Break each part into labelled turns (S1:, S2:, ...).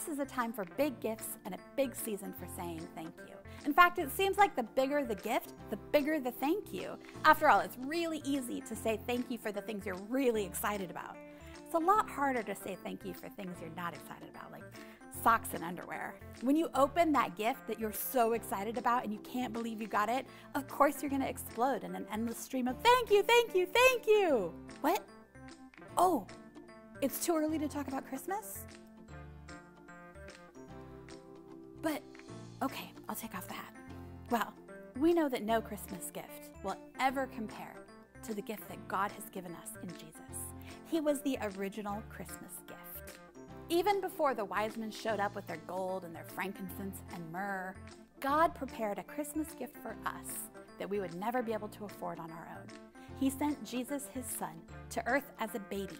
S1: Christmas is a time for big gifts and a big season for saying thank you. In fact, it seems like the bigger the gift, the bigger the thank you. After all, it's really easy to say thank you for the things you're really excited about. It's a lot harder to say thank you for things you're not excited about, like socks and underwear. When you open that gift that you're so excited about and you can't believe you got it, of course you're gonna explode in an endless stream of thank you, thank you, thank you. What? Oh, it's too early to talk about Christmas? But, okay, I'll take off the hat. Well, we know that no Christmas gift will ever compare to the gift that God has given us in Jesus. He was the original Christmas gift. Even before the wise men showed up with their gold and their frankincense and myrrh, God prepared a Christmas gift for us that we would never be able to afford on our own. He sent Jesus, his son, to earth as a baby.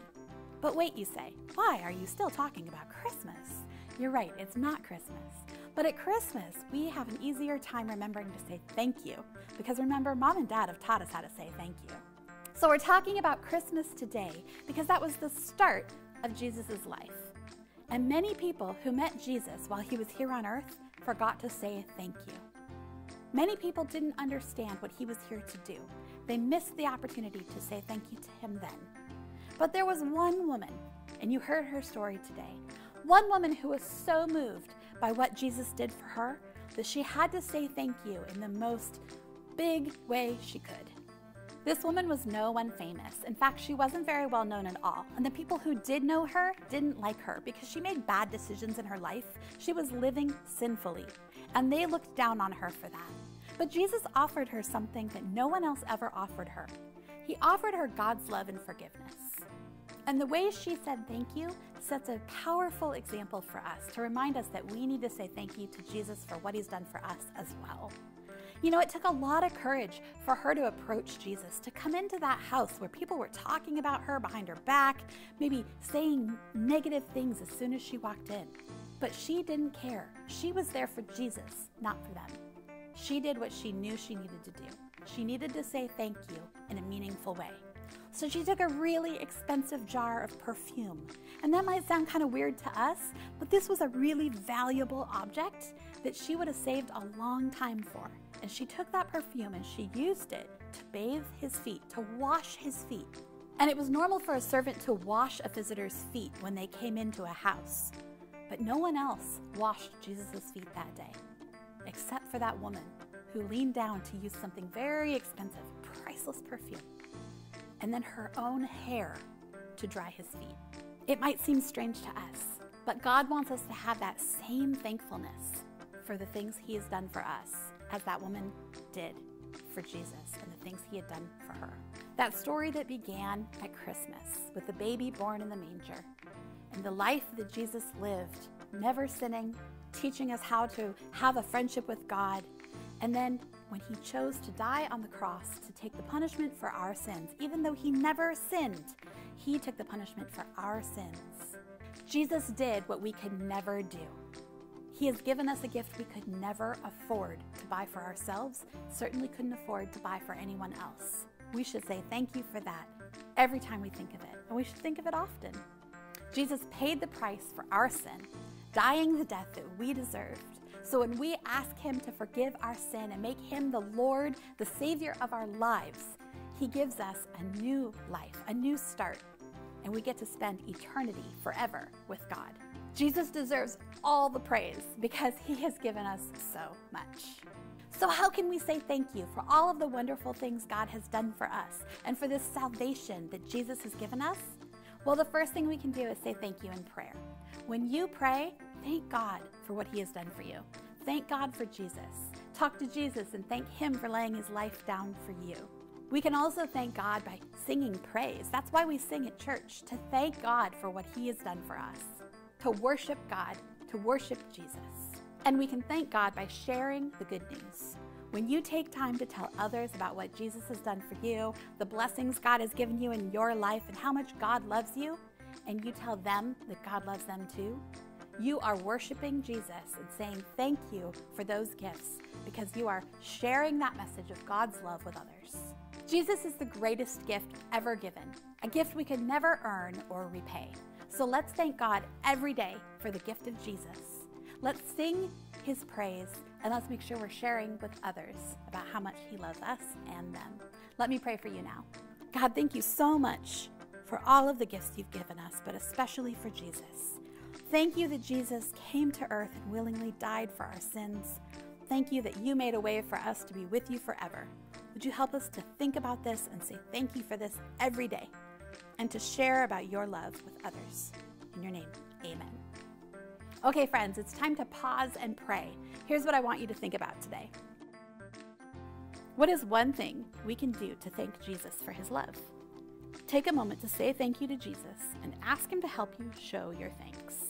S1: But wait, you say, why are you still talking about Christmas? You're right, it's not Christmas. But at Christmas, we have an easier time remembering to say thank you because remember, mom and dad have taught us how to say thank you. So we're talking about Christmas today because that was the start of Jesus' life. And many people who met Jesus while he was here on earth forgot to say thank you. Many people didn't understand what he was here to do. They missed the opportunity to say thank you to him then. But there was one woman, and you heard her story today, one woman who was so moved by what Jesus did for her that she had to say thank you in the most big way she could. This woman was no one famous. In fact, she wasn't very well known at all. And the people who did know her didn't like her because she made bad decisions in her life. She was living sinfully. And they looked down on her for that. But Jesus offered her something that no one else ever offered her. He offered her God's love and forgiveness. And the way she said thank you sets a powerful example for us to remind us that we need to say thank you to Jesus for what he's done for us as well. You know, it took a lot of courage for her to approach Jesus, to come into that house where people were talking about her behind her back, maybe saying negative things as soon as she walked in. But she didn't care. She was there for Jesus, not for them. She did what she knew she needed to do. She needed to say thank you in a meaningful way. So she took a really expensive jar of perfume. And that might sound kind of weird to us, but this was a really valuable object that she would have saved a long time for. And she took that perfume and she used it to bathe his feet, to wash his feet. And it was normal for a servant to wash a visitor's feet when they came into a house. But no one else washed Jesus' feet that day, except for that woman who leaned down to use something very expensive, priceless perfume, and then her own hair to dry his feet. It might seem strange to us, but God wants us to have that same thankfulness for the things He has done for us as that woman did for Jesus and the things He had done for her. That story that began at Christmas with the baby born in the manger and the life that Jesus lived, never sinning, teaching us how to have a friendship with God, and then when he chose to die on the cross to take the punishment for our sins, even though he never sinned, he took the punishment for our sins. Jesus did what we could never do. He has given us a gift we could never afford to buy for ourselves, certainly couldn't afford to buy for anyone else. We should say thank you for that every time we think of it, and we should think of it often. Jesus paid the price for our sin, dying the death that we deserved. So when we ask Him to forgive our sin and make Him the Lord, the Savior of our lives, He gives us a new life, a new start, and we get to spend eternity forever with God. Jesus deserves all the praise because he has given us so much. So, how can we say thank you for all of the wonderful things God has done for us and for this salvation that Jesus has given us? Well, the first thing we can do is say thank you in prayer. When you pray, thank God for what he has done for you. Thank God for Jesus. Talk to Jesus and thank him for laying his life down for you. We can also thank God by singing praise. That's why we sing at church, to thank God for what he has done for us to worship God, to worship Jesus. And we can thank God by sharing the good news. When you take time to tell others about what Jesus has done for you, the blessings God has given you in your life, and how much God loves you, and you tell them that God loves them too, you are worshiping Jesus and saying thank you for those gifts because you are sharing that message of God's love with others. Jesus is the greatest gift ever given, a gift we could never earn or repay. So let's thank God every day for the gift of Jesus. Let's sing his praise and let's make sure we're sharing with others about how much he loves us and them. Let me pray for you now. God, thank you so much for all of the gifts you've given us, but especially for Jesus. Thank you that Jesus came to earth and willingly died for our sins. Thank you that you made a way for us to be with you forever. Would you help us to think about this and say thank you for this every day and to share about your love with others? In your name, amen. Okay, friends, it's time to pause and pray. Here's what I want you to think about today. What is one thing we can do to thank Jesus for his love? Take a moment to say thank you to Jesus and ask him to help you show your thanks.